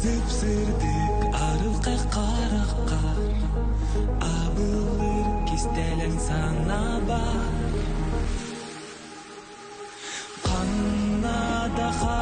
сыпсырдык арылқа қараққа абылыр кестелең санаба ха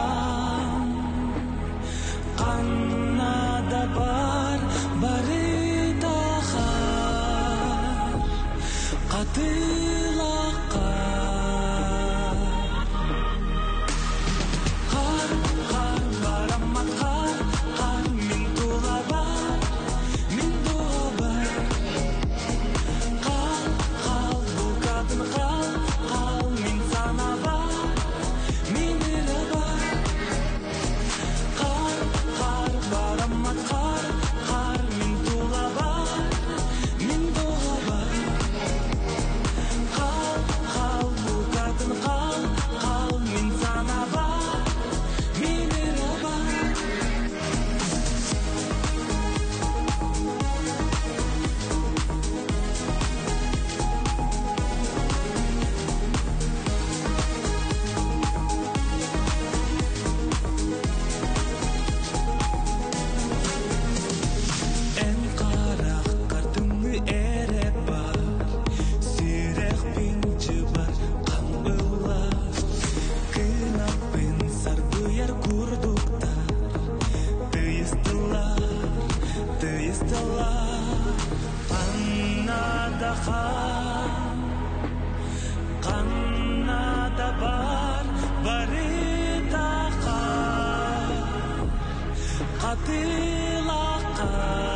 استوى قنا دخل قنا دبر بريد قتيل قال